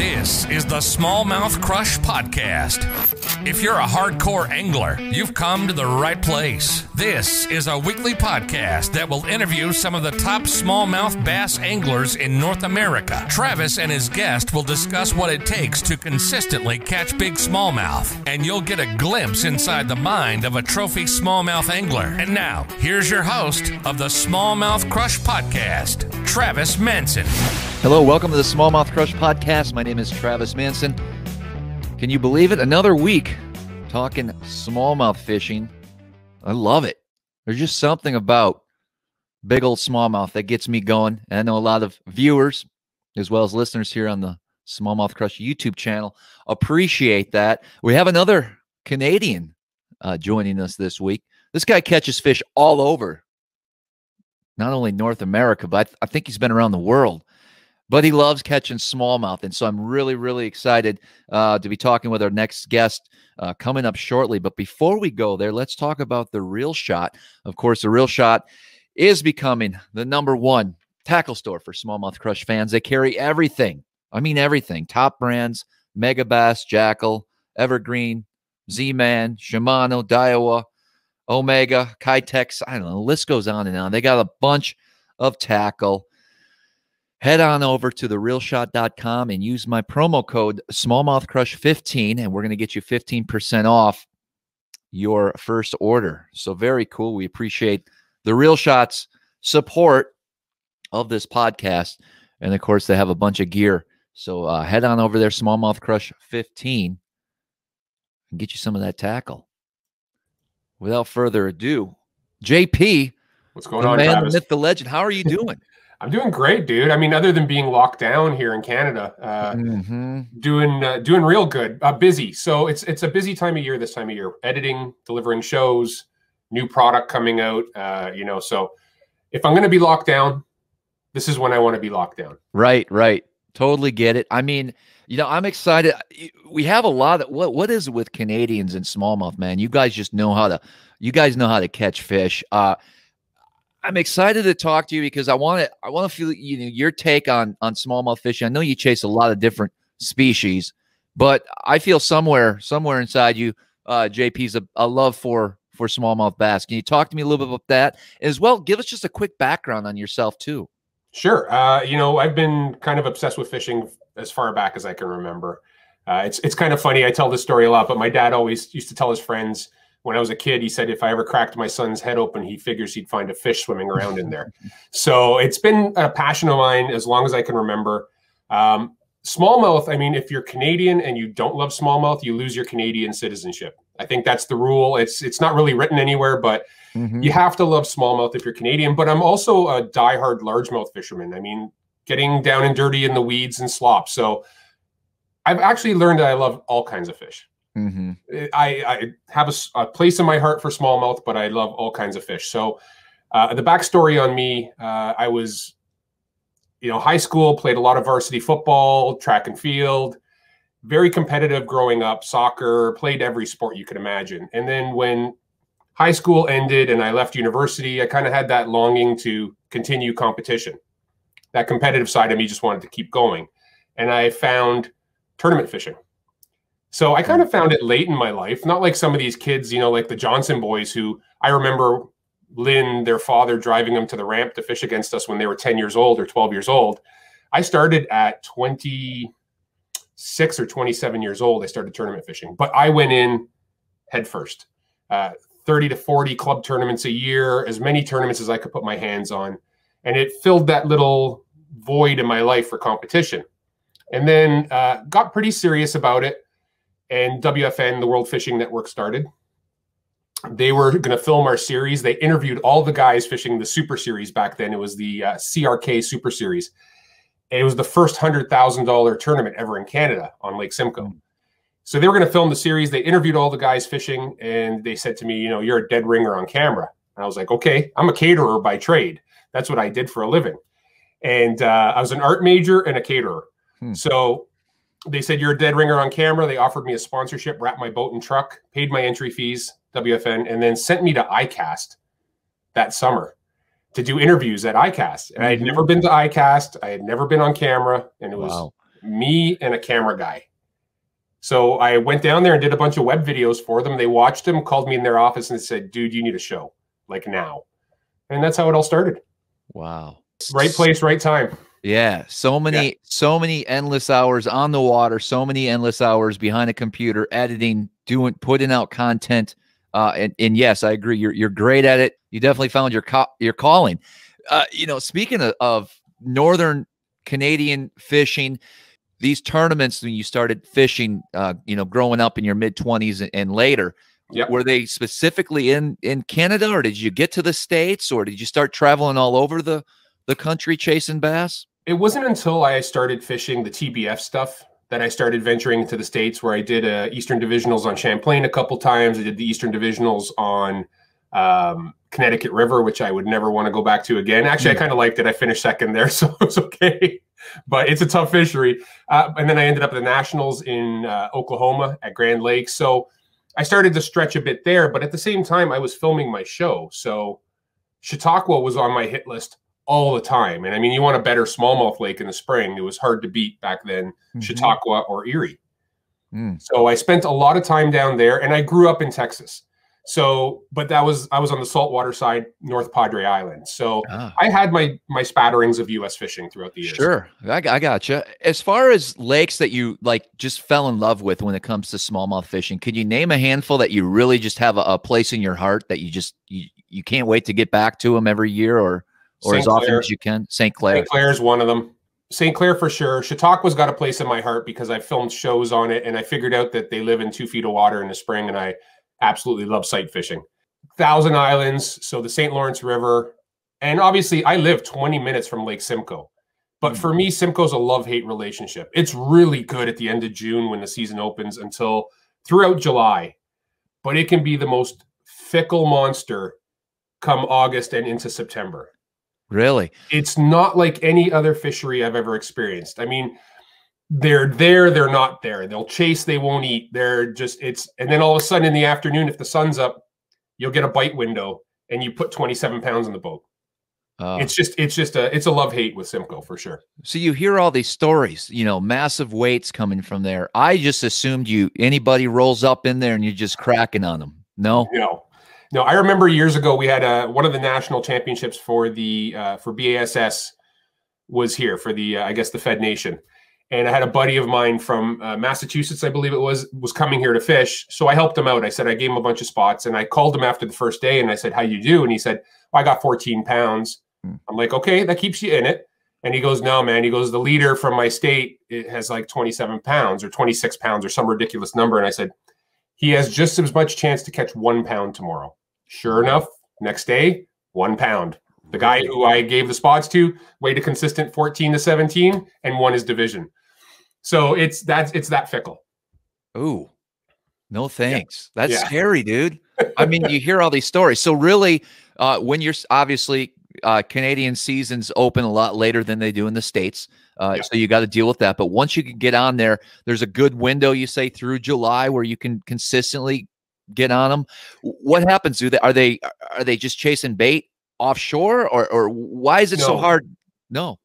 This is the Smallmouth Crush Podcast. If you're a hardcore angler, you've come to the right place. This is a weekly podcast that will interview some of the top smallmouth bass anglers in North America. Travis and his guest will discuss what it takes to consistently catch big smallmouth, and you'll get a glimpse inside the mind of a trophy smallmouth angler. And now, here's your host of the Smallmouth Crush Podcast, Travis Manson. Hello, welcome to the Smallmouth Crush Podcast. My name is Travis Manson. Can you believe it? Another week talking smallmouth fishing. I love it. There's just something about big old smallmouth that gets me going. And I know a lot of viewers, as well as listeners here on the Smallmouth Crush YouTube channel, appreciate that. We have another Canadian uh, joining us this week. This guy catches fish all over, not only North America, but I, th- I think he's been around the world but he loves catching smallmouth. And so I'm really, really excited uh, to be talking with our next guest uh, coming up shortly. But before we go there, let's talk about the Reel Shot. Of course, the Reel Shot is becoming the number one tackle store for smallmouth crush fans. They carry everything. I mean, everything top brands, Megabass, Jackall, Evergreen, Z Man, Shimano, Daiwa, Omega, Keitech. I don't know. The list goes on and on. They got a bunch of tackle head on over to thereelshot.com and use my promo code smallmouthcrush15 and we're going to get you 15% off your first order. So very cool. We appreciate the Reel Shot's support of this podcast. And of course they have a bunch of gear. So uh, head on over there smallmouth crush 15 and get you some of that tackle. Without further ado jp what's going the on man the myth the legend how are you doing I'm doing great, dude. I mean, other than being locked down here in Canada, uh, mm-hmm. doing uh, doing real good. Uh, busy, so it's it's a busy time of year. This time of year, editing, delivering shows, new product coming out. Uh, you know, so if I'm going to be locked down, this is when I want to be locked down. Right, right. Totally get it. I mean, you know, I'm excited. We have a lot of what what is it with Canadians and smallmouth, man? You guys just know how to you guys know how to catch fish. Uh I'm excited to talk to you because I want to I want to feel you know your take on on smallmouth fishing. I know you chase a lot of different species, but I feel somewhere somewhere inside you, uh, JP's a, a love for for smallmouth bass. Can you talk to me a little bit about that as well? Give us just a quick background on yourself too. Sure. Uh, you know, I've been kind of obsessed with fishing as far back as I can remember. Uh, it's it's kind of funny. I tell this story a lot, but my dad always used to tell his friends when I was a kid, he said if I ever cracked my son's head open, he figures he'd find a fish swimming around in there. So it's been a passion of mine as long as I can remember. Um, smallmouth, I mean, if you're Canadian and you don't love smallmouth, you lose your Canadian citizenship. I think that's the rule. It's it's not really written anywhere, but mm-hmm. you have to love smallmouth if you're Canadian. But I'm also a diehard largemouth fisherman. I mean, getting down and dirty in the weeds and slop. So I've actually learned that I love all kinds of fish. Mm-hmm. I, I, have a, a, place in my heart for smallmouth, but I love all kinds of fish. So, uh, the backstory on me, uh, I was, you know, high school, played a lot of varsity football, track and field, very competitive growing up, soccer, played every sport you could imagine. And then when high school ended and I left university, I kind of had that longing to continue competition. That competitive side of me just wanted to keep going. And I found tournament fishing. So I kind of found it late in my life, not like some of these kids, you know, like the Johnson boys who I remember Lynn, their father, driving them to the ramp to fish against us when they were 10 years old or 12 years old. I started at 26 or 27 years old. I started tournament fishing, but I went in head first. Uh, 30 to 40 club tournaments a year, as many tournaments as I could put my hands on. And it filled that little void in my life for competition. And then uh, got pretty serious about it and WFN, the World Fishing Network, started. They were going to film our series. They interviewed all the guys fishing the Super Series back then. It was the uh, CRK Super Series. And it was the first hundred thousand dollar tournament ever in Canada on Lake Simcoe. So they were going to film the series. They interviewed all the guys fishing, and they said to me, "You know, you're a dead ringer on camera." And I was like, "Okay, I'm a caterer by trade. That's what I did for a living." And uh, I was an art major and a caterer. Hmm. So they said you're a dead ringer on camera. They offered me a sponsorship, wrapped my boat and truck, paid my entry fees, WFN, and then sent me to ICAST that summer to do interviews at ICAST. And I had mm-hmm. never been to ICAST. I had never been on camera, and it was wow. me and a camera guy. So I went down there and did a bunch of web videos for them. They watched them, called me in their office, and said, "Dude, you need a show like now." And that's how it all started. Wow. Right place, right time. Yeah, so many, yeah. so many endless hours on the water, so many endless hours behind a computer, editing, doing, putting out content. Uh, and, and yes, I agree. You're you're great at it. You definitely found your co- your calling. Uh, you know, speaking of, of northern Canadian fishing, these tournaments when you started fishing, uh, you know, growing up in your mid twenties and, and, later, yep. were they specifically in in Canada, or did you get to the states, or did you start traveling all over the the country chasing bass? It wasn't until I started fishing the TBF stuff that I started venturing into the states, where I did uh, Eastern Divisionals on Champlain a couple times. I did the Eastern Divisionals on um, Connecticut River, which I would never want to go back to again. Actually. I kind of liked it. I finished second there, so it was okay. but it's a tough fishery. Uh, and then I ended up at the Nationals in uh, Oklahoma at Grand Lake. So I started to stretch a bit there, but at the same time, I was filming my show. So Chautauqua was on my hit list all the time. And I mean, you want a better smallmouth lake in the spring. It was hard to beat back then, mm-hmm. Chautauqua or Erie. Mm. So I spent a lot of time down there and I grew up in Texas. So, but that was I was on the saltwater side, North Padre Island. So ah. I had my my spatterings of U.S. fishing throughout the years. Sure, I, I gotcha. As far as lakes that you like, just fell in love with when it comes to smallmouth fishing, could you name a handful that you really just have a, a place in your heart that you just you, you can't wait to get back to them every year, or or St. as often as you can? St. Clair. St. Clair is one of them. St. Clair for sure. Chautauqua's got a place in my heart because I filmed shows on it and I figured out that they live in two feet of water in the spring and I absolutely love sight fishing. Thousand Islands, so the St. Lawrence River, and obviously I live 20 minutes from Lake Simcoe. But for hmm. me, Simcoe's a love-hate relationship. It's really good at the end of June when the season opens until throughout July. But it can be the most fickle monster come August and into September. Really? It's not like any other fishery I've ever experienced. I mean, they're there, they're not there. They'll chase, they won't eat. They're just it's and then all of a sudden in the afternoon, if the sun's up, you'll get a bite window and you put 27 pounds in the boat. Oh. It's just it's just a it's a love hate with Simcoe for sure. So you hear all these stories, you know, massive weights coming from there. I just assumed you anybody rolls up in there and you're just cracking on them. No, no, no. I remember years ago we had a, uh, one of the national championships for the uh, for BASS was here for the uh, I guess the Fed Nation, and I had a buddy of mine from uh, Massachusetts, I believe it was, was coming here to fish. So I helped him out. I said I gave him a bunch of spots, and I called him after the first day, and I said, "How you do?" And he said, well, "I got 14 pounds." Hmm. I'm like, "Okay, that keeps you in it." And he goes, "No, man." He goes, "The leader from my state it has like 27 pounds or 26 pounds or some ridiculous number." And I said, "He has just as much chance to catch one pound tomorrow." Sure enough, next day, one pound. The guy who I gave the spots to weighed a consistent 14 to 17 and won his division. So it's that's it's that fickle. Ooh, no thanks. Yeah. That's yeah. scary, dude. I mean, you hear all these stories. So really, uh, when you're obviously uh, Canadian seasons open a lot later than they do in the states, uh, yeah. so you got to deal with that. But once you can get on there, there's a good window you say through July where you can consistently get on them. What happens? Do they are they are they just chasing bait offshore, or or why is it no. so hard? No,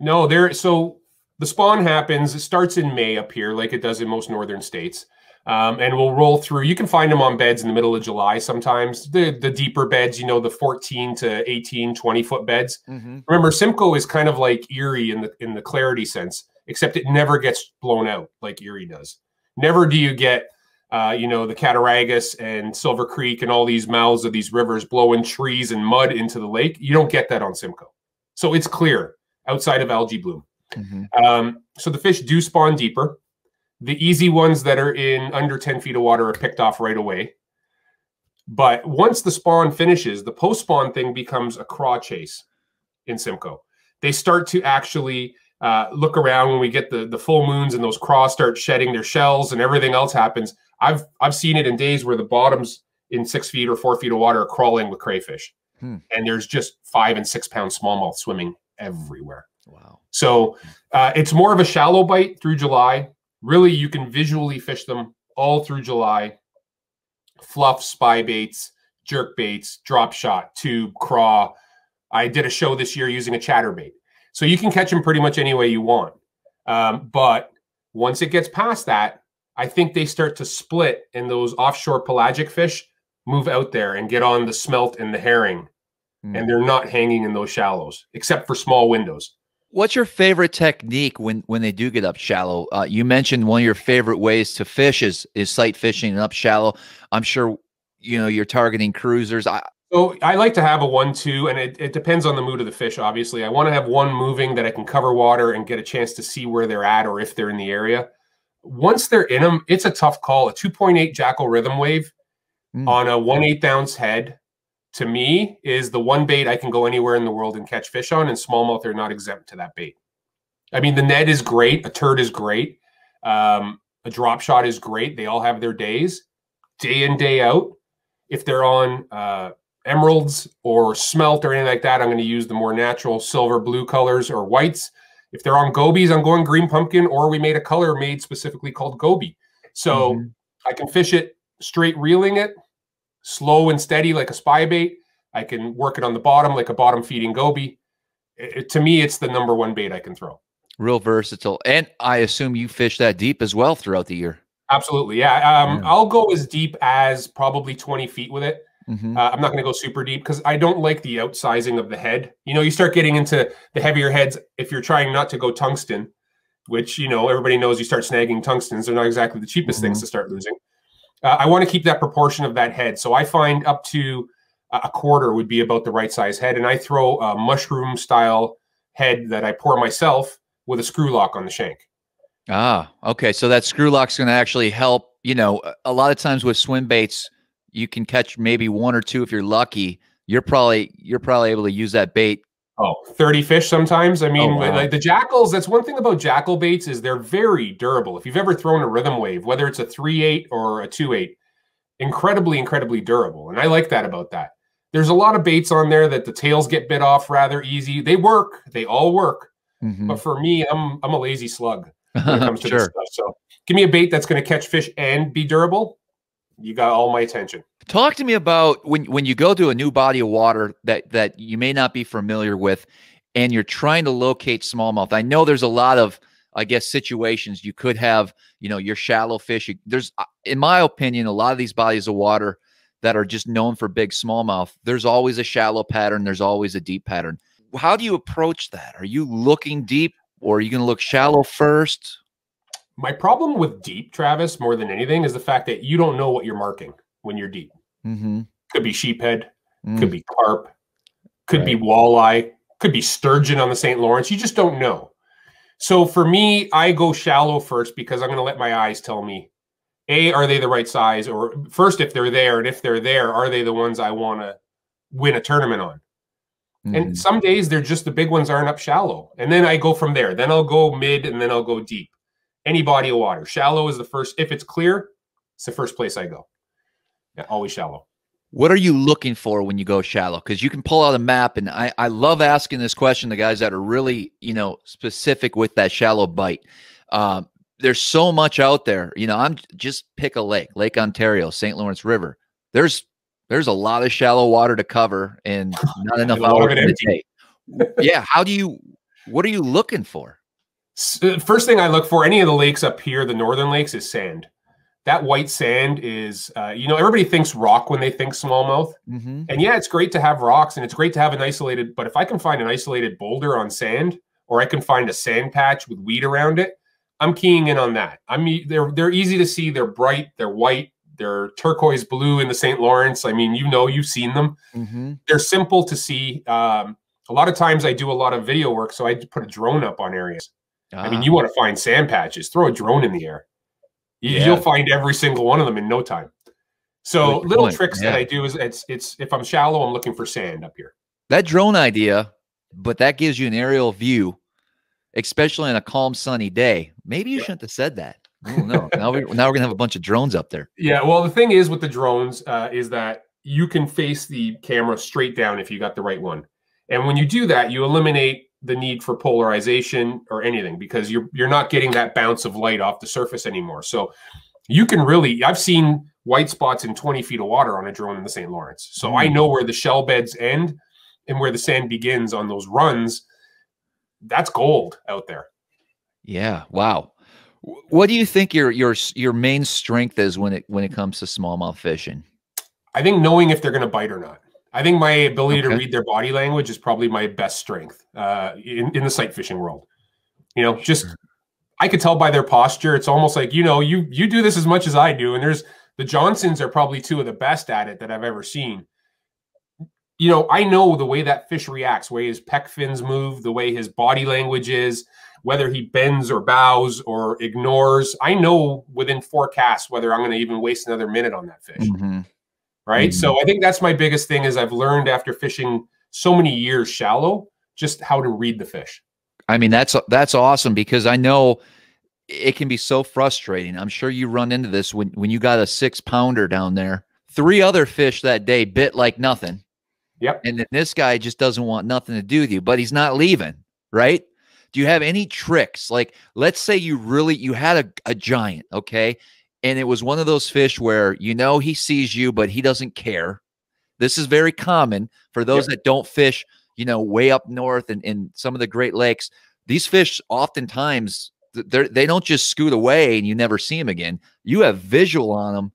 no, they're so the spawn happens. It starts in May up here, like it does in most northern states. Um, and we'll roll through. You can find them on beds in the middle of July sometimes. The the deeper beds, you know, the 14 to 18, 20 foot beds. Mm-hmm. Remember, Simcoe is kind of like Erie in the in the clarity sense, except it never gets blown out like Erie does. Never do you get uh, you know, the Cattaraugus and Silver Creek and all these mouths of these rivers blowing trees and mud into the lake. You don't get that on Simcoe. So it's clear outside of algae bloom. Mm-hmm. Um, so the fish do spawn deeper. The easy ones that are in under 10 feet of water are picked off right away. But once the spawn finishes, the post spawn thing becomes a craw chase in Simcoe. They start to actually uh, look around when we get the, the full moons and those craw start shedding their shells and everything else happens. I've I've seen it in days where the bottoms in six feet or four feet of water are crawling with crayfish, hmm. and there's just five and six pound smallmouth swimming everywhere. Wow. So uh, it's more of a shallow bite through July. Really, you can visually fish them all through July. Fluff, spy baits, jerk baits, drop shot, tube, craw. I did a show this year using a chatterbait. So you can catch them pretty much any way you want. Um, but once it gets past that, I think they start to split, and those offshore pelagic fish move out there and get on the smelt and the herring, mm. and they're not hanging in those shallows except for small windows. What's your favorite technique when when they do get up shallow? Uh, you mentioned one of your favorite ways to fish is is sight fishing and up shallow. I'm sure you know you're targeting cruisers. I, so I like to have a one-two, and it, it depends on the mood of the fish. Obviously, I want to have one moving that I can cover water and get a chance to see where they're at or if they're in the area. Once they're in them, it's a tough call. A 2.8 Jackall rhythm wave mm. on a one eighth ounce head to me is the one bait I can go anywhere in the world and catch fish on, and smallmouth are not exempt to that bait. I mean, the Ned is great, a turd is great, um, a drop shot is great. They all have their days, day in day out. If they're on uh, emeralds or smelt or anything like that, I'm going to use the more natural silver, blue colors or whites. If they're on gobies, I'm going green pumpkin, or we made a color made specifically called goby. So mm-hmm. I can fish it straight reeling it, slow and steady like a spy bait. I can work it on the bottom like a bottom feeding goby. It, to me, it's the number one bait I can throw. Real versatile. And I assume you fish that deep as well throughout the year. Absolutely. Yeah. Um, yeah. I'll go as deep as probably 20 feet with it. Mm-hmm. Uh, I'm not going to go super deep because I don't like the outsizing of the head. You know, you start getting into the heavier heads if you're trying not to go tungsten, which, you know, everybody knows you start snagging tungstens. They're not exactly the cheapest mm-hmm. things to start losing uh, I want to keep that proportion of that head. So I find up to a quarter would be about the right size head. And I throw a mushroom style head that I pour myself with a screw lock on the shank. Ah, okay. So that screw lock's going to actually help. You know, a lot of times with swim baits, you can catch maybe one or two if you're lucky. You're probably you're probably able to use that bait Oh, 30 fish sometimes. I mean, oh, wow. like the Jackalls, that's one thing about Jackall baits is they're very durable. If you've ever thrown a rhythm wave, whether it's a 3-8 or a 2-8, incredibly, incredibly durable. And I like that about that. There's a lot of baits on there that the tails get bit off rather easy. They work. They all work. Mm-hmm. But for me, I'm I'm a lazy slug when it comes to sure. this stuff. So give me a bait that's going to catch fish and be durable. You got all my attention. Talk to me about when when you go to a new body of water that that you may not be familiar with, and you're trying to locate smallmouth. I know there's a lot of I guess situations you could have. You know, your shallow fish. There's, uh, in my opinion, a lot of these bodies of water that are just known for big smallmouth. There's always a shallow pattern. There's always a deep pattern. How do you approach that? Are you looking deep, or are you going to look shallow first? My problem with deep, Travis, more than anything, is the fact that you don't know what you're marking when you're deep. Mm-hmm. Could be sheephead, mm. could be carp, could right. be walleye, could be sturgeon on the St. Lawrence. You just don't know. So for me, I go shallow first because I'm going to let my eyes tell me a are they the right size or first if they're there and if they're there are they the ones I want to win a tournament on. Mm-hmm. And some days they're just the big ones aren't up shallow. And then I go from there. Then I'll go mid and then I'll go deep. Any body of water. Shallow is the first. If it's clear, it's the first place I go. Yeah, always shallow. What are you looking for when you go shallow? Because you can pull out a map, and I, I love asking this question The guys that are really, you know, specific with that shallow bite. Um, there's so much out there. You know, I'm just pick a lake, Lake Ontario, St. Lawrence River. There's there's a lot of shallow water to cover and not enough hours in the day. yeah. How do you what are you looking for? First thing I look for, any of the lakes up here, the northern lakes, is sand. That white sand is uh, you know everybody thinks rock when they think smallmouth. Mm-hmm. and yeah it's great to have rocks and it's great to have an isolated but if i can find an isolated boulder on sand or i can find a sand patch with weed around it i'm keying in on that. I mean they're they're easy to see. They're bright they're white they're turquoise blue in the st lawrence. I mean you know you've seen them. Mm-hmm. they're simple to see. Um, a lot of times i do a lot of video work so i put a drone up on areas ah. i mean ah. you want to find sand patches throw a drone in the air yeah. You'll find every single one of them in no time. So little tricks yeah. that I do is it's it's if I'm shallow, I'm looking for sand up here. That drone idea, but that gives you an aerial view, especially on a calm, sunny day. Maybe you yeah. shouldn't have said that. No! now we're now we're gonna have a bunch of drones up there. Yeah. Well, the thing is with the drones uh, is that you can face the camera straight down if you got the right one, and when you do that, you eliminate the need for polarization or anything because you're you're not getting that bounce of light off the surface anymore. So you can really I've seen white spots in 20 feet of water on a drone in the St. Lawrence. So I mm. know where the shell beds end and where the sand begins on those runs. That's gold out there. Yeah. Wow. What do you think your your your main strength is when it when it comes to smallmouth fishing? I think knowing if they're going to bite or not. I think my ability okay. to read their body language is probably my best strength uh, in in the sight fishing world. You know, just I could tell by their posture. It's almost like you know you you do this as much as I do, and there's the Johnsons are probably two of the best at it that I've ever seen. You know, I know the way that fish reacts, the way his pec fins move, the way his body language is whether he bends or bows or ignores. I know within four casts whether I'm going to even waste another minute on that fish. Mm-hmm. Right. Mm-hmm. So I think that's my biggest thing is I've learned after fishing so many years shallow just how to read the fish. I mean that's that's awesome because I know it can be so frustrating. I'm sure you run into this when when you got a six pounder down there. Three other fish that day bit like nothing. Yep. And then this guy just doesn't want nothing to do with you, but he's not leaving, right? do you have any tricks like let's say you really you had a, a giant okay and it was one of those fish where you know he sees you but he doesn't care. This is very common for those that don't fish you know way up north and in some of the great lakes. These fish oftentimes they don't just scoot away and you never see them again. You have visual on them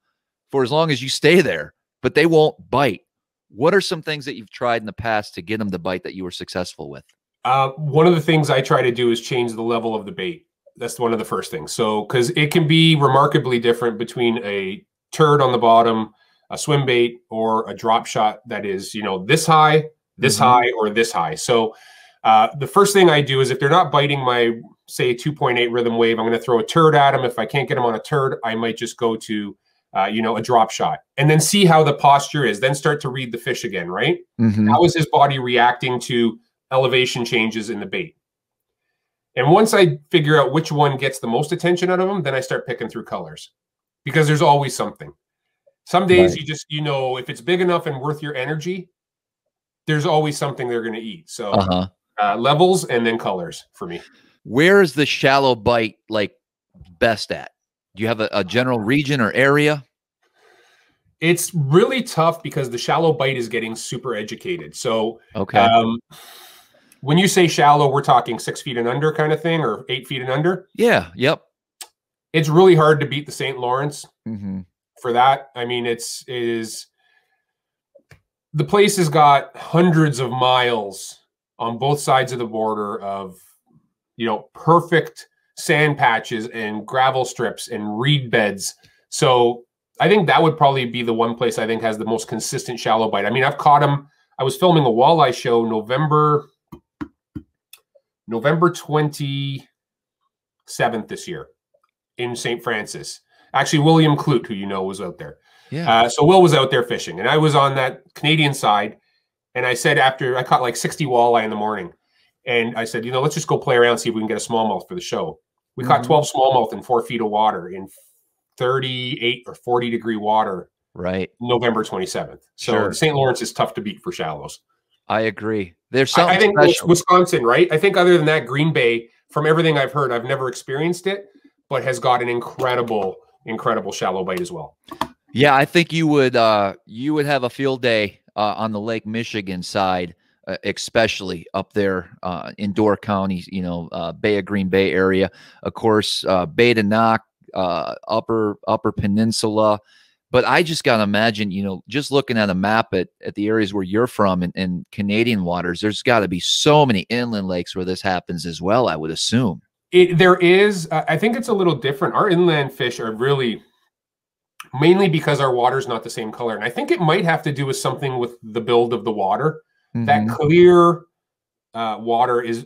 for as long as you stay there but they won't bite. What are some things that you've tried in the past to get them to bite that you were successful with? Uh, one of the things I try to do is change the level of the bait. That's one of the first things. So, because it can be remarkably different between a turd on the bottom, a swim bait, or a drop shot that is, you know, this high, this mm-hmm. high, or this high. So, uh, the first thing I do is if they're not biting my, say, 2.8 rhythm wave, I'm going to throw a turd at them. If I can't get them on a turd, I might just go to, uh, you know, a drop shot and then see how the posture is. Then start to read the fish again, right? Mm-hmm. How is his body reacting to elevation changes in the bait. And once I figure out which one gets the most attention out of them, then I start picking through colors because there's always something. Some days right. you just, you know, if it's big enough and worth your energy, there's always something they're going to eat. So uh-huh. uh, levels and then colors for me. Where is the shallow bite like best at? Do you have a, a general region or area? It's really tough because the shallow bite is getting super educated. So, okay. Um, when you say shallow, we're talking six feet and under kind of thing, or eight feet and under. Yeah. Yep. It's really hard to beat the St. Lawrence mm-hmm. for that. I mean, it's it is the place has got hundreds of miles on both sides of the border of you know perfect sand patches and gravel strips and reed beds. So I think that would probably be the one place I think has the most consistent shallow bite. I mean, I've caught them. I was filming a walleye show November November 27th this year in St. Francis. Actually, William Clute, who you know was out there. Yeah. Uh, so Will was out there fishing, and I was on that Canadian side. And I said, after I caught like 60 walleye in the morning, and I said, you know, let's just go play around, see if we can get a smallmouth for the show. We mm-hmm. caught 12 smallmouth in four feet of water in 38 or 40 degree water. Right. November 27th. So sure. St. Lawrence is tough to beat for shallows. I agree. There's something. I, I think special. Wisconsin, right? I think other than that, Green Bay. From everything I've heard, I've never experienced it, but has got an incredible, incredible shallow bite as well. Yeah, I think you would. Uh, you would have a field day uh, on the Lake Michigan side, uh, especially up there uh, in Door County. You know, uh, Bay of Green Bay area. Of course, uh, Bay de Noc, uh, Upper Upper Peninsula. But I just got to imagine, you know, just looking at a map at, at the areas where you're from in, in Canadian waters, there's got to be so many inland lakes where this happens as well, I would assume. It, there is. Uh, I think it's a little different. Our inland fish are really mainly because our water's not the same color. And I think it might have to do with something with the build of the water. Mm-hmm. That clear uh, water is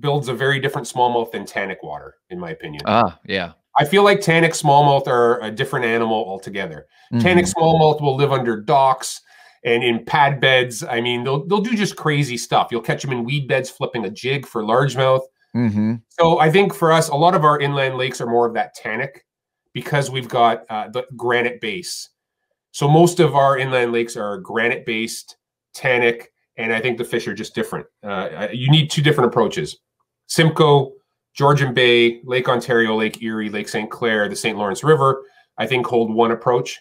builds a very different smallmouth than tannic water, in my opinion. Ah, yeah. I feel like tannic smallmouth are a different animal altogether. Mm-hmm. Tannic smallmouth will live under docks and in pad beds. I mean, they'll they'll do just crazy stuff. You'll catch them in weed beds flipping a jig for largemouth. Mm-hmm. So I think for us, a lot of our inland lakes are more of that tannic because we've got uh, the granite base. So most of our inland lakes are granite based, tannic, and I think the fish are just different. Uh, you need two different approaches. Simcoe Georgian Bay, Lake Ontario, Lake Erie, Lake St. Clair, the St. Lawrence River, I think hold one approach.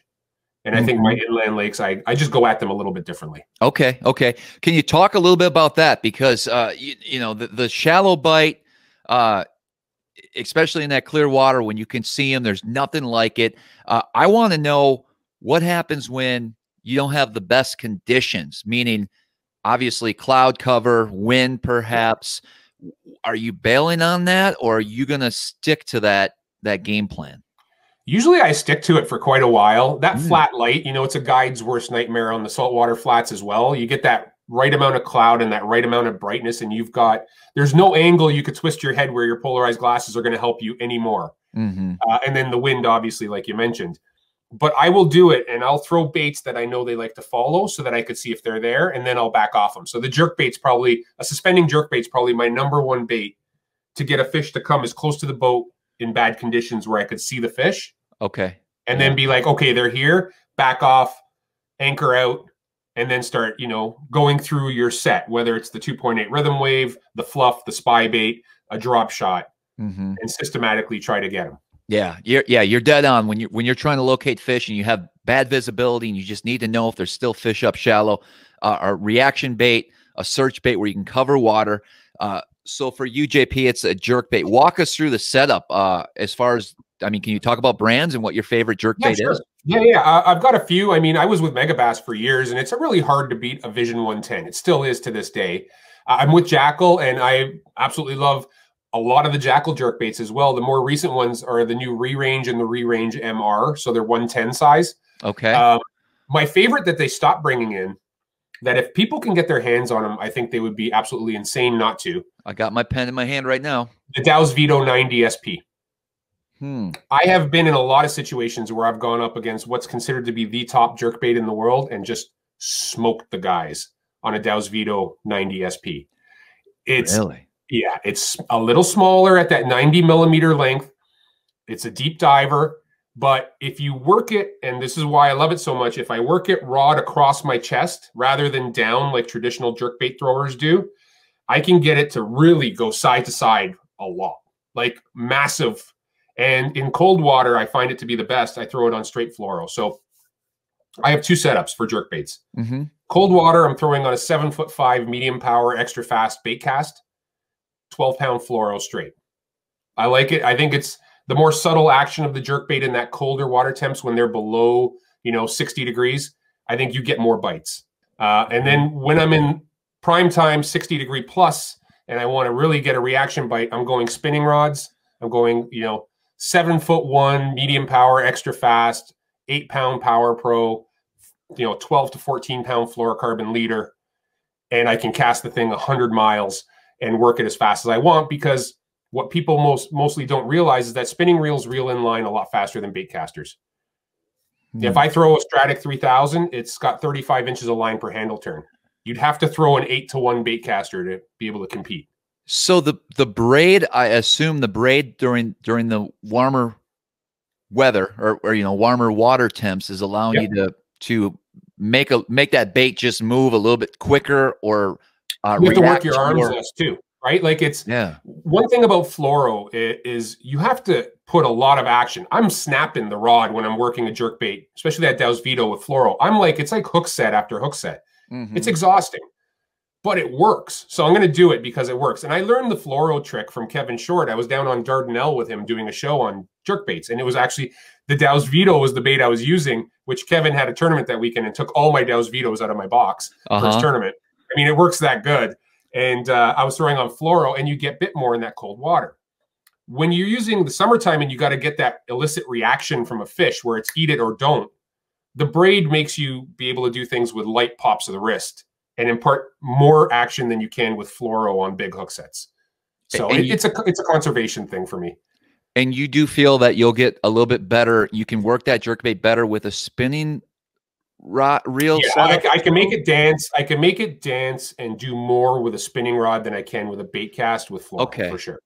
And I think my mm-hmm. inland lakes, I, I just go at them a little bit differently. Okay. Okay. Can you talk a little bit about that? Because, uh, you, you know, the, the shallow bite, uh, especially in that clear water when you can see them. There's nothing like it. Uh, I want to know what happens when you don't have the best conditions, meaning obviously cloud cover, wind, perhaps. Are you bailing on that, or are you going to stick to that that game plan? Usually I stick to it for quite a while. That mm. flat light, you know, it's a guide's worst nightmare on the saltwater flats as well. You get that right amount of cloud and that right amount of brightness, and you've got there's no angle you could twist your head where your polarized glasses are going to help you anymore. Mm-hmm. Uh, and then the wind, obviously, like you mentioned. But I will do it, and I'll throw baits that I know they like to follow, so that I could see if they're there, and then I'll back off them. So the jerk bait's probably a suspending jerk bait's probably my number one bait to get a fish to come as close to the boat in bad conditions where I could see the fish. Okay. And then be like, okay, they're here. Back off, anchor out, and then start, you know, going through your set, whether it's the 2.8 rhythm wave, the fluff, the spy bait, a drop shot, mm-hmm. and systematically try to get them. Yeah, you're yeah, you're dead on when you when you're trying to locate fish and you have bad visibility and you just need to know if there's still fish up shallow. Uh, a reaction bait, a search bait where you can cover water. Uh, so for you, JP, it's a jerk bait. Walk us through the setup uh, as far as I mean, can you talk about brands and what your favorite jerk yeah, bait sure. is? Yeah, yeah, uh, I've got a few. I mean, I was with Megabass for years, and it's a really hard to beat a Vision 110. It still is to this day. I'm with Jackall, and I absolutely love a lot of the Jackall jerk baits as well. The more recent ones are the new Re-Range and the Re-Range MR, so they're 110 size. Okay. Um, my favorite that they stopped bringing in, that if people can get their hands on them, I think they would be absolutely insane not to. I got my pen in my hand right now. The Dow's Vito 90 SP. Hmm. I have been in a lot of situations where I've gone up against what's considered to be the top jerkbait in the world and just smoked the guys on a Dow's Vito 90 SP. It's really? Yeah, it's a little smaller at that 90 millimeter length. It's a deep diver, but if you work it, and this is why I love it so much, if I work it rod across my chest rather than down like traditional jerkbait throwers do, I can get it to really go side to side a lot, like massive and in cold water, I find it to be the best. I throw it on straight fluoro. So I have two setups for jerk baits. Mm-hmm. Cold water, I'm throwing on a seven foot five medium power extra fast bait cast, 12 pound fluoro straight. I like it. I think it's the more subtle action of the jerk bait in that colder water temps when they're below, you know, 60 degrees. I think you get more bites. Uh, and then when I'm in prime time, 60 degree plus, and I want to really get a reaction bite, I'm going spinning rods. I'm going, you know, seven foot one, medium power, extra fast, eight pound power pro, you know, 12 to 14 pound fluorocarbon leader. And I can cast the thing 100 miles and work it as fast as I want because what people most mostly don't realize is that spinning reels reel in line a lot faster than bait casters. Mm. If I throw a Stradic 3000, it's got 35 inches of line per handle turn. You'd have to throw an eight to one bait caster to be able to compete. So the the braid, I assume the braid during during the warmer weather or, or you know warmer water temps is allowing yep. you to to make a make that bait just move a little bit quicker or uh, you have to work your arms or, less too, right? Like it's yeah. One thing about fluoro is, is, you have to put a lot of action. I'm snapping the rod when I'm working a jerk bait, especially that Dow's Vito with fluoro. I'm like it's like hook set after hook set. Mm-hmm. It's exhausting but it works. So I'm going to do it because it works. And I learned the fluoro trick from Kevin Short. I was down on Dardanelle with him doing a show on jerk baits. And it was actually the Dow's Vito was the bait I was using, which Kevin had a tournament that weekend and took all my Dow's Vitos out of my box uh-huh. for his uh-huh. tournament. I mean, it works that good. And uh, I was throwing on fluoro and you get bit more in that cold water. When you're using the summertime and you got to get that illicit reaction from a fish where it's eat it or don't, the braid makes you be able to do things with light pops of the wrist and impart more action than you can with fluoro on big hook sets. So it, you, it's a it's a conservation thing for me. And you do feel that you'll get a little bit better. You can work that jerkbait better with a spinning rod reel. Yeah, I, I, can make it dance. I can make it dance and do more with a spinning rod than I can with a bait cast with fluoro. Okay, for sure.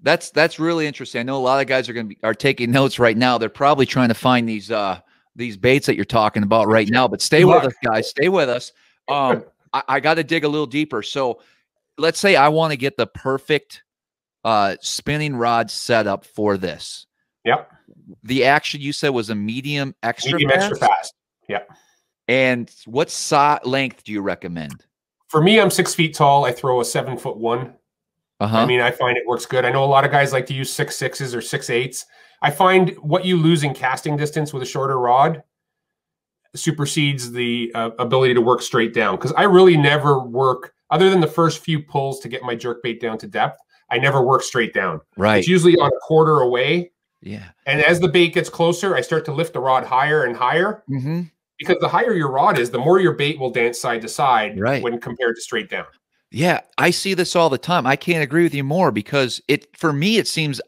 That's that's really interesting. I know a lot of guys are going to be are taking notes right now. They're probably trying to find these uh these baits that you're talking about right now. But stay with us, guys. Stay with us. Um, I, I got to dig a little deeper. So let's say I want to get the perfect uh, spinning rod setup for this. Yep. The action you said was a medium extra medium fast? extra fast. Yep. And what size length do you recommend? For me, I'm six feet tall. I throw a seven foot one. Uh-huh. I mean, I find it works good. I know a lot of guys like to use six sixes or six eights. I find what you lose in casting distance with a shorter rod supersedes the uh, ability to work straight down because I really never work other than the first few pulls to get my jerk bait down to depth. I never work straight down. right. It's usually on a quarter away. yeah. And as the bait gets closer, I start to lift the rod higher and higher Mm-hmm. Because the higher your rod is, the more your bait will dance side to side Right. when compared to straight down. Yeah, I see this all the time. I can't agree with you more because it for me it seems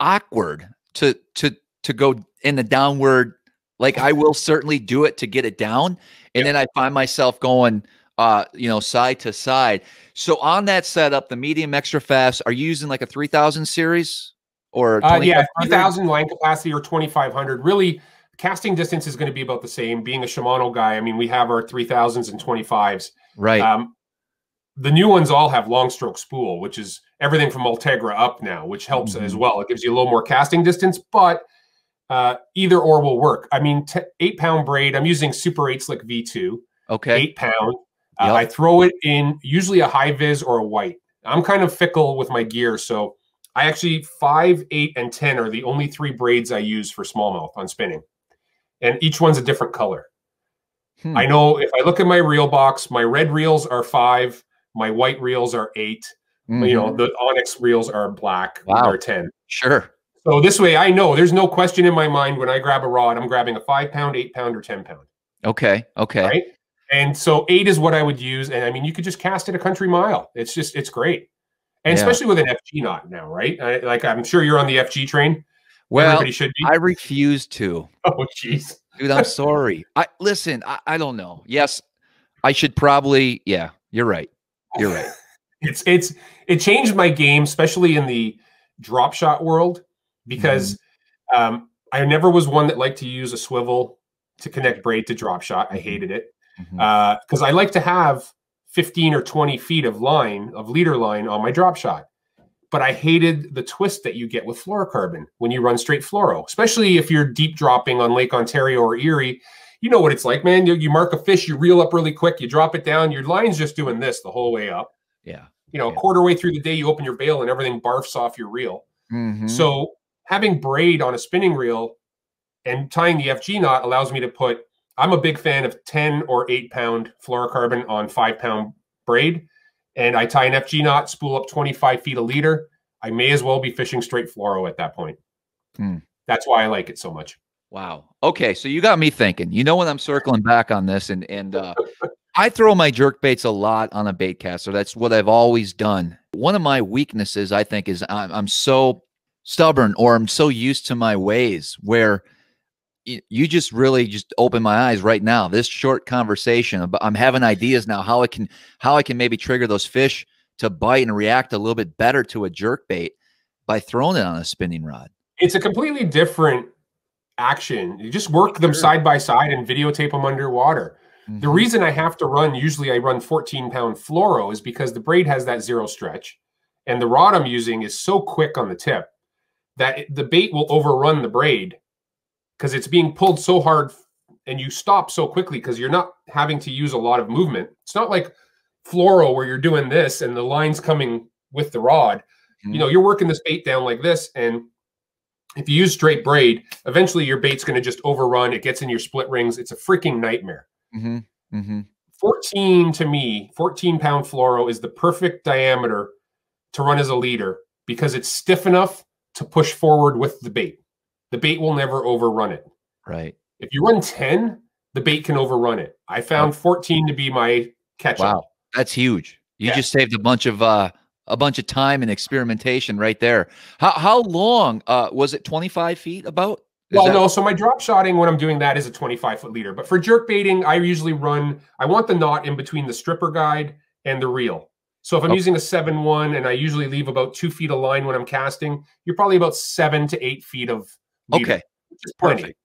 awkward to to to go in the downward like I will certainly do it to get it down and Yep. then I find myself going uh you know side to side. So on that setup, the medium extra fast, are you using like a 3000 series or Uh, yeah, 3,000 line capacity or 2,500. Really, casting distance is going to be about the same. Being a Shimano guy, I mean, we have our 3,000s and 25s. Right. Um, the new ones all have long stroke spool, which is everything from Ultegra up now, which helps as Mhm. well. It gives you a little more casting distance, but uh, either or will work. I mean, eight pound braid, I'm using Super 8 Slick V2, okay. eight pound. Uh, I throw it in usually a high vis or a white. I'm kind of fickle with my gear. So I actually, five, eight, and 10 are the only three braids I use for smallmouth on spinning. And each one's a different color. Hmm. I know if I look at my reel box, my red reels are five, my white reels are 8 You know, Mhm. the Onyx reels are black, Wow. they're 10. Sure. So this way I know there's no question in my mind when I grab a rod, I'm grabbing a five pound, eight pound, or 10 pound. Okay. Okay. Right. And so eight is what I would use. And I mean, you could just cast it a country mile. It's just, it's great. And Yeah. especially with an FG knot now, right? I, like, I'm sure you're on the FG train. Well, Everybody should be. I refuse to. oh, jeez. Dude, I'm sorry. I listen, I, I don't know. Yes, I should probably, yeah, you're right. You're right. It's, it's, it changed my game, especially in the drop shot world, because Mm-hmm. um, I never was one that liked to use a swivel to connect braid to drop shot. I Mhm. hated it. Because I like to have 15 or 20 feet of line, of leader line on my drop shot. But I hated the twist that you get with fluorocarbon when you run straight fluoro, especially if you're deep dropping on Lake Ontario or Erie. You know what it's like, man. You, you mark a fish, you reel up really quick, you drop it down, your line's just doing this the whole way up. yeah. You know, Yeah. a quarter way through the day, you open your bail and everything barfs off your reel. Mhm. So having braid on a spinning reel and tying the FG knot allows me to put. I'm a big fan of 10 or 8 pound fluorocarbon on 5 pound braid. And I tie an FG knot, spool up 25 feet a leader. I may as well be fishing straight fluoro at that point. Hmm. That's why I like it so much. Wow. Okay, so you got me thinking. You know when I'm circling back on this, and and uh, I throw my jerk baits a lot on a bait caster. That's what I've always done. One of my weaknesses, I think, is I'm, I'm so stubborn or I'm so used to my ways where you just really just open my eyes right now. This short conversation, about, I'm having ideas now how I can how I can maybe trigger those fish to bite and react a little bit better to a jerk bait by throwing it on a spinning rod. It's a completely different action. You just work them side by side and videotape them underwater. The Mhm. reason I have to run, usually I run 14 pound fluoro, is because the braid has that zero stretch. And the rod I'm using is so quick on the tip that it- the bait will overrun the braid because it's being pulled so hard and you stop so quickly because you're not having to use a lot of movement. It's not like fluoro where you're doing this and the line's coming with the rod. Mhm. You know, you're working this bait down like this. And if you use straight braid, eventually your bait's going to just overrun. It gets in your split rings. It's a freaking nightmare. Mhm. Mhm. 14 to me, 14 pound fluoro is the perfect diameter to run as a leader because it's stiff enough to push forward with the bait. The bait will never overrun it. Right. If you run 10, the bait can overrun it. I found 14 to be my catch Wow. That's huge. You Yeah. just saved a bunch of uh a bunch of time and experimentation right there. How how long uh was it 25 feet about? Is Well, that- no. So my drop shotting when I'm doing that is a 25 foot leader. But for jerk baiting, I usually run, I want the knot in between the stripper guide and the reel. So if I'm Okay. using a 7 1 and I usually leave about two feet of line when I'm casting, you're probably about seven to eight feet of leader, Okay. which is plenty. Perfect.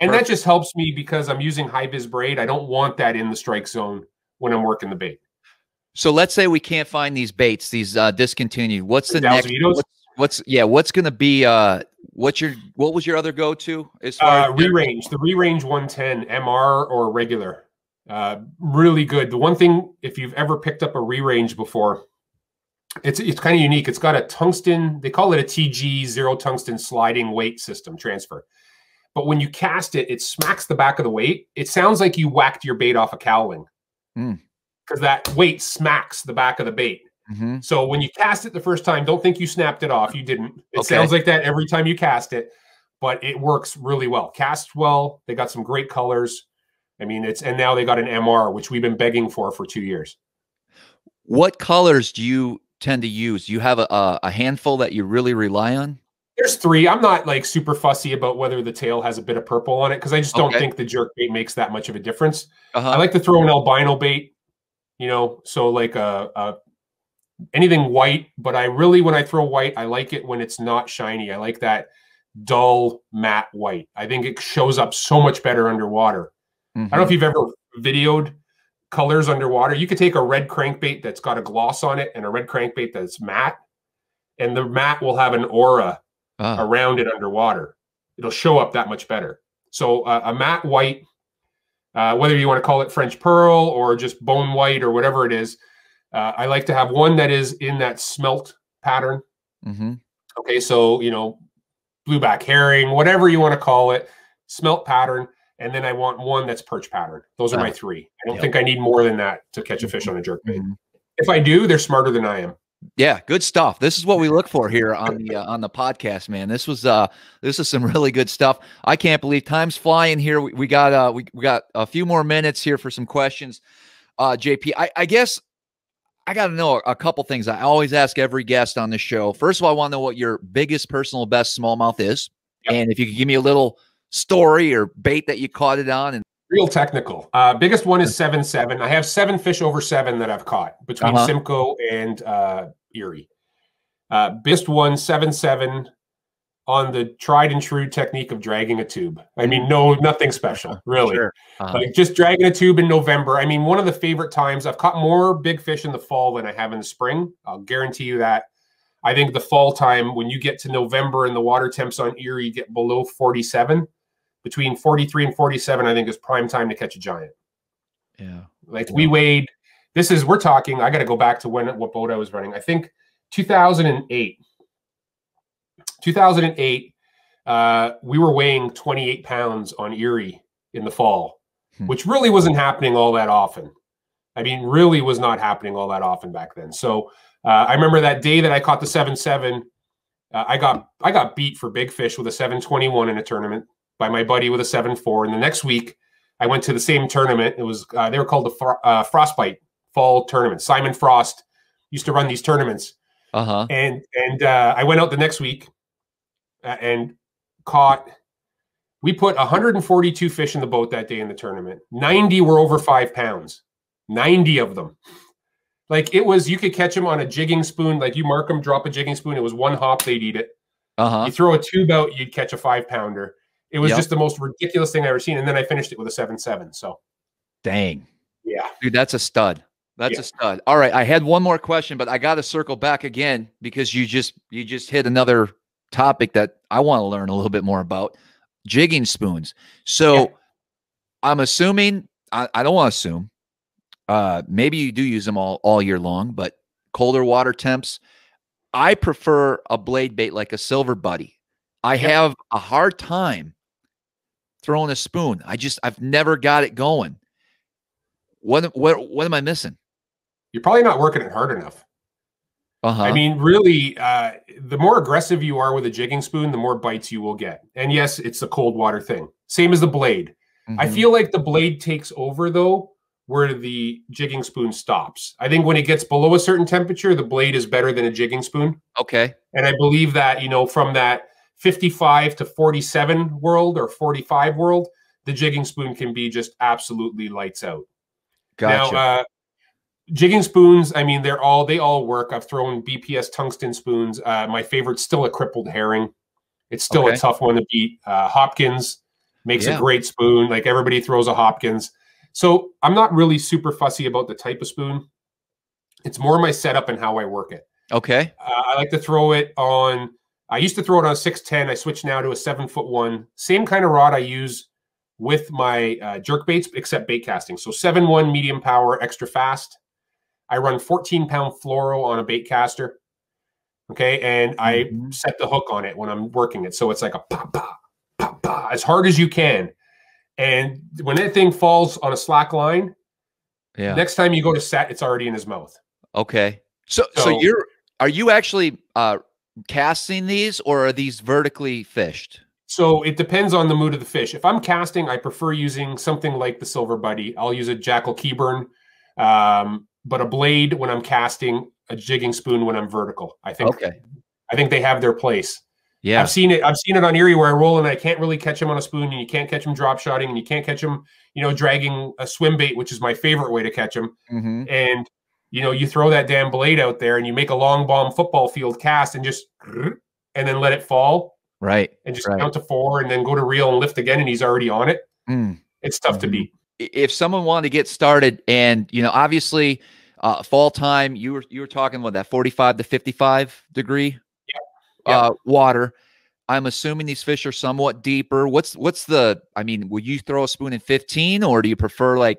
And Perfect. that just helps me because I'm using high vis braid. I don't want that in the strike zone when I'm working the bait. So let's say we can't find these baits, these uh discontinued. What's the The next what's, what's yeah, what's going to be uh what's your what was your other go to as far Uh, as re-range, the re-range 110 MR or regular. Uh, really good. The one thing, if you've ever picked up a re-range before, it's it's kind of unique. It's got a tungsten. They call it a TG zero tungsten sliding weight system transfer. But when you cast it, it smacks the back of the weight. It sounds like you whacked your bait off a cowling because mm. that weight smacks the back of the bait. Mm-hmm. So when you cast it the first time, don't think you snapped it off. You didn't. It okay. sounds like that every time you cast it, but it works really well. Casts well. They got some great colors. I mean, it's and now they got an MR, which we've been begging for for two years. What colors do you tend to use? You have a, a handful that you really rely on? There's three. I'm not like super fussy about whether the tail has a bit of purple on it because I just don't okay. think the jerk bait makes that much of a difference. Uh-huh. I like to throw an albino bait, you know, so like a, a anything white. But I really, when I throw white, I like it when it's not shiny. I like that dull matte white. I think it shows up so much better underwater. Mm-hmm. I don't know if you've ever videoed colors underwater. You could take a red crankbait that's got a gloss on it and a red crankbait that's matte, and the matte will have an aura ah. around it underwater. It'll show up that much better. So uh, a matte white, uh, whether you want to call it French pearl or just bone white or whatever it is, uh, I like to have one that is in that smelt pattern. Mm-hmm. Okay, so you know, blueback herring, whatever you want to call it, smelt pattern and then I want one that's perch pattern. Those are my three. I don't yep. think I need more than that to catch a fish on a jerk bait. Mm-hmm. If I do, they're smarter than I am. Yeah, good stuff. This is what we look for here on the uh, on the podcast, man. This was uh this is some really good stuff. I can't believe time's flying here. We, we got uh we, we got a few more minutes here for some questions. Uh JP, I, I guess I got to know a couple things. I always ask every guest on the show. First of all, I want to know what your biggest personal best smallmouth is, yep. and if you could give me a little story or bait that you caught it on? And real technical. Uh, biggest one is seven seven. I have seven fish over seven that I've caught between uh-huh. Simcoe and uh, Erie. Uh, biggest one seven seven on the tried and true technique of dragging a tube. I mean, no, nothing special, really. Sure. Uh-huh. Like just dragging a tube in November. I mean, one of the favorite times I've caught more big fish in the fall than I have in the spring. I'll guarantee you that. I think the fall time, when you get to November and the water temps on Erie get below 47, between 43 and 47, I think is prime time to catch a giant. Yeah. Like yeah. we weighed, this is, we're talking, I got to go back to when, what boat I was running. I think 2008. 2008, uh, we were weighing 28 pounds on Erie in the fall, hmm. which really wasn't happening all that often. I mean, really was not happening all that often back then. So uh, I remember that day that I caught the seven seven. Uh, I got I got beat for big fish with a 721 in a tournament by my buddy with a seven four. And the next week, I went to the same tournament. It was uh, they were called the Fro- uh, Frostbite Fall Tournament. Simon Frost used to run these tournaments. Uh-huh. And and uh, I went out the next week uh, and caught. We put 142 fish in the boat that day in the tournament. 90 were over five pounds. 90 of them. Like it was, you could catch them on a jigging spoon. Like you mark them, drop a jigging spoon. It was one hop, they'd eat it. Uh-huh. You throw a tube out, you'd catch a five pounder. It was yep. just the most ridiculous thing I ever seen. And then I finished it with a seven seven. So, dang, yeah, dude, that's a stud. That's yeah. a stud. All right, I had one more question, but I got to circle back again because you just you just hit another topic that I want to learn a little bit more about jigging spoons. So, yeah. I'm assuming I, I don't want to assume. Uh, maybe you do use them all all year long, but colder water temps. I prefer a blade bait like a silver buddy. I have a hard time throwing a spoon. I just I've never got it going. What what what am I missing? You're probably not working it hard enough. Uh-huh. I mean, really, uh, the more aggressive you are with a jigging spoon, the more bites you will get. And yes, it's a cold water thing. Same as the blade. Mm-hmm. I feel like the blade takes over though, where the jigging spoon stops. I think when it gets below a certain temperature, the blade is better than a jigging spoon. Okay. And I believe that, you know, from that 55 to 47 world or 45 world, the jigging spoon can be just absolutely lights out. Gotcha. Now, uh, jigging spoons, I mean, they're all, they all work. I've thrown BPS tungsten spoons. Uh, my favorite's still a crippled herring. It's still okay. a tough one to beat. Uh, Hopkins makes yeah. a great spoon. Like everybody throws a Hopkins. So I'm not really super fussy about the type of spoon. It's more my setup and how I work it. Okay. Uh, I like to throw it on I used to throw it on a 610. I switched now to a seven foot one. Same kind of rod I use with my uh, jerk baits, except bait casting. So seven one medium power, extra fast. I run 14 pound fluoro on a bait caster. Okay. And I Mhm. set the hook on it when I'm working it. So it's like a pop, pop, pop, pop, as hard as you can. And when that thing falls on a slack line, Yeah. next time you go to set, it's already in his mouth. Okay. So, so So- you're are you actually uh casting these or are these vertically fished? So it depends on the mood of the fish. If I'm casting, I prefer using something like the silver buddy. I'll use a Jackall keyburn, um, but a blade when I'm casting, a jigging spoon when I'm vertical. I think Okay. I think they have their place. Yeah. I've seen it. I've seen it on Erie where I roll and I can't really catch him on a spoon, and you can't catch him drop shotting, and you can't catch him, you know, dragging a swim bait, which is my favorite way to catch him. hmm And you know, you throw that damn blade out there, and you make a long bomb football field cast, and just and then let it fall, Right. and just Right. count to four, and then go to reel and lift again, and he's already on it. Mm. It's tough to Mhm. beat. If someone wanted to get started, and you know, obviously, uh, fall time, you were you were talking about that forty-five to fifty-five degree Yeah. Uh, water. I'm assuming these fish are somewhat deeper. What's what's the? I mean, would you throw a spoon in fifteen, or do you prefer like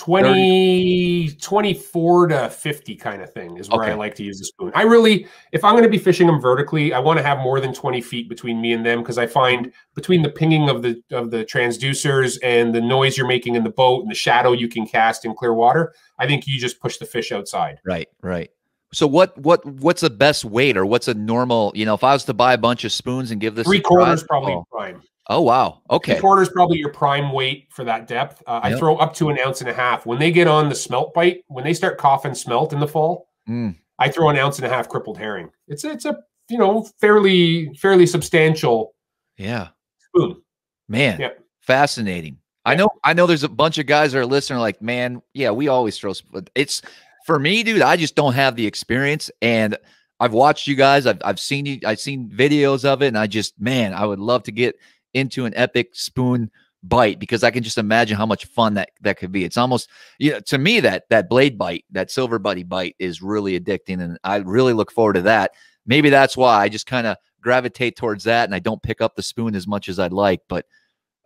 20, 24 to 50 kind of thing is where I like to use the spoon. I really, if I'm going to be fishing them vertically, I want to have more than 20 feet between me and them because I find between the pinging of the of the transducers and the noise you're making in the boat and the shadow you can cast in clear water, I think you just push the fish outside. Right, right. So what what what's the best weight or what's a normal, you know, if I was to buy a bunch of spoons and give this Three try- quarters probably Oh, prime. Oh, wow. Okay. Three quarters probably your prime weight for that depth. Uh, I throw up to an ounce and a half. When they get on the smelt bite, when they start coughing smelt in the fall, Mm, I throw an ounce and a half crippled herring. It's it's a you know fairly fairly substantial yeah. spoon. Man. Yep. Fascinating. I know I know there's a bunch of guys that are listening like, "Man, yeah, we always throw sp-" it's for me, dude, I just don't have the experience and I've watched you guys. I've I've seen you I've seen videos of it and I just, man, I would love to get into an epic spoon bite because I can just imagine how much fun that that could be. It's almost you know, to me that that blade bite, that silver buddy bite is really addicting and I really look forward to that. Maybe that's why I just kind of gravitate towards that and I don't pick up the spoon as much as I'd like, but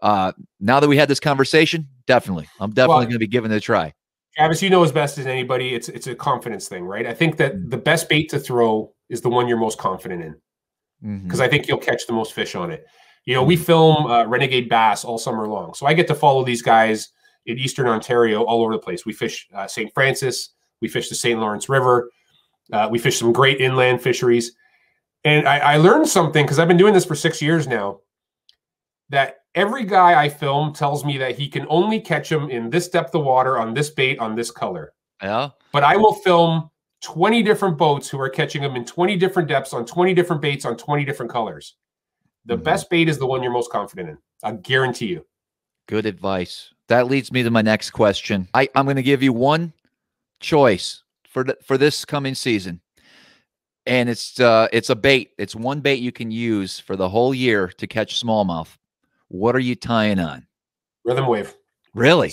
uh now that we had this conversation, definitely. I'm definitely Well- going to be giving it a try. Travis, you know as best as anybody, it's it's a confidence thing, right? I think that the best bait to throw is the one you're most confident in because I think you'll catch the most fish on it. You know, we film uh, Renegade Bass all summer long, so I get to follow these guys in Eastern Ontario all over the place. We fish uh, St. Francis, we fish the St. Lawrence River, uh, we fish some great inland fisheries, and I, I learned something because I've been doing this for six years now. That every guy I film tells me that he can only catch them in this depth of water on this bait on this color Yeah. but I will film 20 different boats who are catching them in 20 different depths on 20 different baits on 20 different colors. The Mhm. best bait is the one you're most confident in. I guarantee you. Good advice. That leads me to my next question. I, I'm going to give you one choice for the, for this coming season, and it's uh, it's a bait. It's one bait you can use for the whole year to catch smallmouth. What are you tying on? Rhythm wave. Really?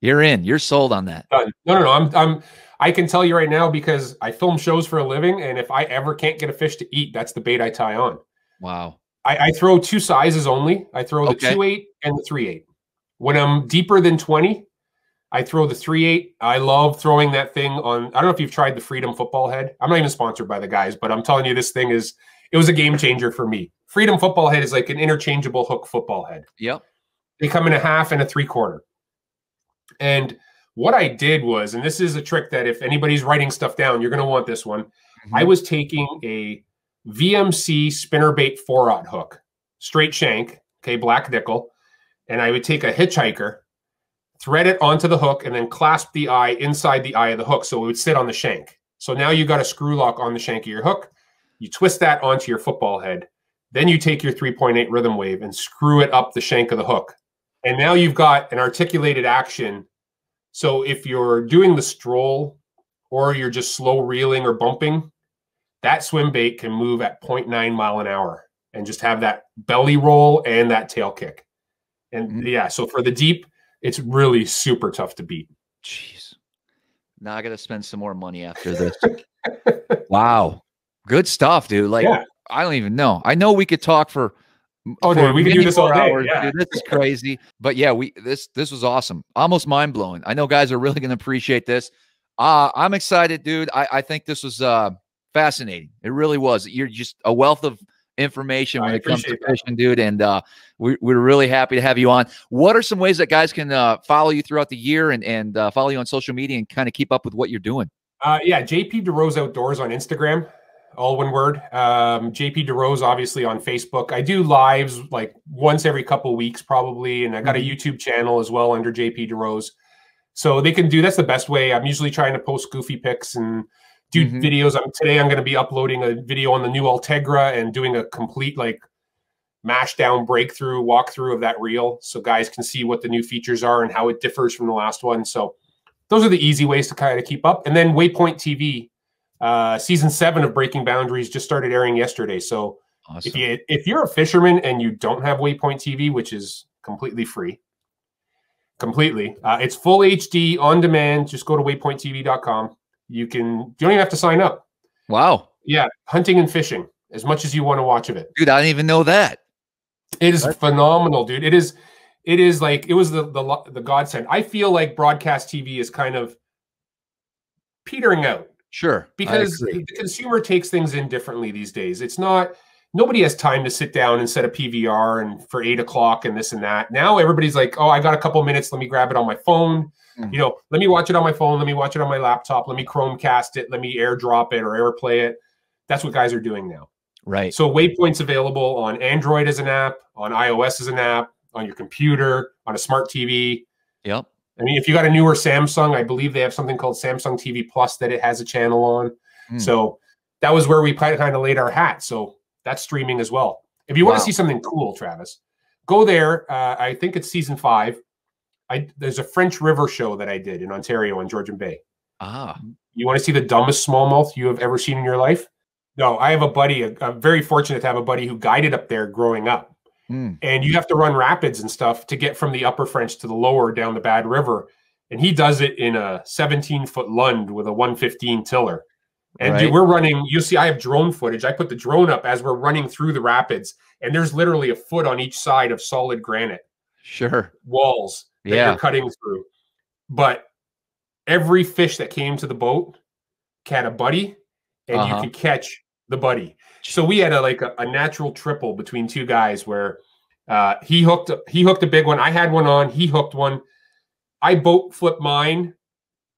You're in. You're sold on that. No, no, no. I'm I'm I can tell you right now because I film shows for a living, and if I ever can't get a fish to eat, that's the bait I tie on. Wow. I, I throw two sizes only. I throw the Okay. two eight and the three eight. When I'm deeper than 20, I throw the three eight. I love throwing that thing on. I don't know if you've tried the Freedom Football Head. I'm not even sponsored by the guys, but I'm telling you, this thing is it was a game changer for me. Freedom Football Head is like an interchangeable hook football head. Yep. They come in a half and a three quarter. And what I did was, and this is a trick that if anybody's writing stuff down, you're going to want this one. Mm-hmm. I was taking a VMC spinnerbait four aught hook, straight shank, okay, black nickel, and I would take a hitchhiker, thread it onto the hook, and then clasp the eye inside the eye of the hook so it would sit on the shank. So now you've got a screw lock on the shank of your hook. You twist that onto your football head. Then you take your 3.8 rhythm wave and screw it up the shank of the hook. And now you've got an articulated action. So if you're doing the stroll or you're just slow reeling or bumping, that swim bait can move at 0.9 mile an hour and just have that belly roll and that tail kick. And Mhm. yeah, so for the deep, it's really super tough to beat. Jeez. Now I got to spend some more money after this. wow. Good stuff, dude. Like, Yeah. I don't even know. I know we could talk for. Oh, dude, we could do this all day, yeah. dude. This is crazy. but yeah, we this this was awesome. Almost mind blowing. I know guys are really going to appreciate this. Uh, I'm excited, dude. I, I think this was uh, fascinating. It really was. You're just a wealth of information when it comes to fishing, dude. And uh, we, we're really happy to have you on. What are some ways that guys can uh, follow you throughout the year and, and uh, follow you on social media and kind of keep up with what you're doing? Uh, yeah, JP DeRose Outdoors on Instagram, all one word. Um, JP DeRose, obviously on Facebook. I do lives like once every couple weeks, probably, and I got a YouTube channel as well under JP DeRose. So they can do that's the best way. I'm usually trying to post goofy pics and do Mhm. videos. I'm, today I'm going to be uploading a video on the new Ultegra and doing a complete like mash down breakthrough walkthrough of that reel, so guys can see what the new features are and how it differs from the last one. So those are the easy ways to kind of keep up. And then Waypoint TV, uh, season seven of Breaking Boundaries just started airing yesterday. So Awesome. if you if you're a fisherman and you don't have Waypoint TV, which is completely free, completely, uh, it's full HD on demand. Just go to waypointtv.com. You can you don't even have to sign up. wow. Yeah, hunting and fishing as much as you want to watch of it. Dude, I didn't even know that. It is Right. phenomenal, dude. It is it is like it was the the the godsend. I feel like broadcast TV is kind of petering out Sure. Because the consumer takes things in differently these days. It's not nobody has time to sit down and set a PVR and for eight o'clock and this and that. Now everybody's like, oh, I got a couple minutes. Let me grab it on my phone. Mhm. You know, let me watch it on my phone. Let me watch it on my laptop. Let me Chromecast it. Let me AirDrop it or AirPlay it. That's what guys are doing now. right. So Waypoint's available on Android as an app, on iOS as an app, on your computer, on a smart TV. Yep. I mean, if you got a newer Samsung, I believe they have something called Samsung TV Plus that it has a channel on. Hmm. So that was where we kind of, laid our hat. So that's streaming as well. If you want to see something cool, Travis, go there. Uh, I think it's season five. I there's a French River show that I did in Ontario on Georgian Bay. Ah, You want to see the dumbest smallmouth you have ever seen in your life? No, I have a buddy. I'm very fortunate to have a buddy who guided up there growing up. mm, And you have to run rapids and stuff to get from the upper French to the lower down the Bad River. And he does it in a 17 foot Lund with a 115 tiller. And dude, we're running, you see, I have drone footage. I put the drone up as we're running through the rapids, and there's literally a foot on each side of solid granite sure. walls that Yeah. you're cutting through. But every fish that came to the boat had a buddy, and Uh-huh. you could catch the buddy. So we had a like a, a natural triple between two guys where uh, he hooked he hooked a big one. I had one on. He hooked one. I boat flipped mine.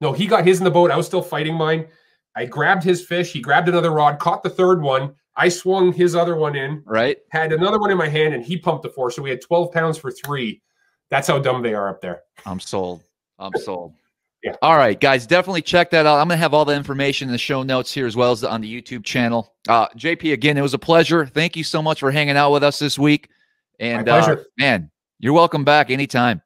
No, he got his in the boat. I was still fighting mine. I grabbed his fish. He grabbed another rod, caught the third one. I swung his other one in, Right. had another one in my hand, and he pumped the four. So we had 12 pounds for three. That's how dumb they are up there. I'm sold. I'm sold. Yeah. All right, guys, definitely check that out. I'm going to have all the information in the show notes here as well as on the YouTube channel. Uh, JP, again, it was a pleasure. Thank you so much for hanging out with us this week. And My uh, man, you're welcome back anytime.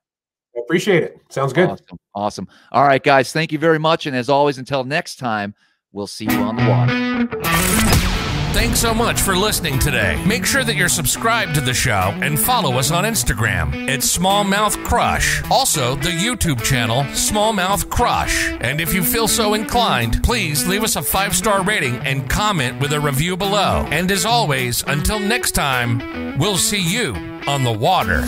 I appreciate it. Sounds good. Awesome. Awesome. All right, guys, thank you very much. And as always, until next time, we'll see you on the water. Thanks so much for listening today. Make sure that you're subscribed to the show and follow us on Instagram. It's Smallmouth Crush. Also, the YouTube channel, Smallmouth Crush. And if you feel so inclined, please leave us a five star rating and comment with a review below. And as always, until next time, we'll see you on the water.